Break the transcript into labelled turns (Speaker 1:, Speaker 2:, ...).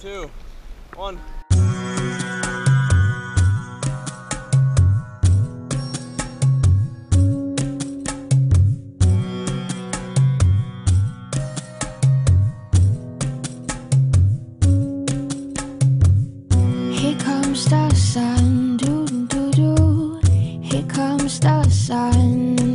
Speaker 1: two, one.
Speaker 2: comes the sun, do do do. Here comes the sun.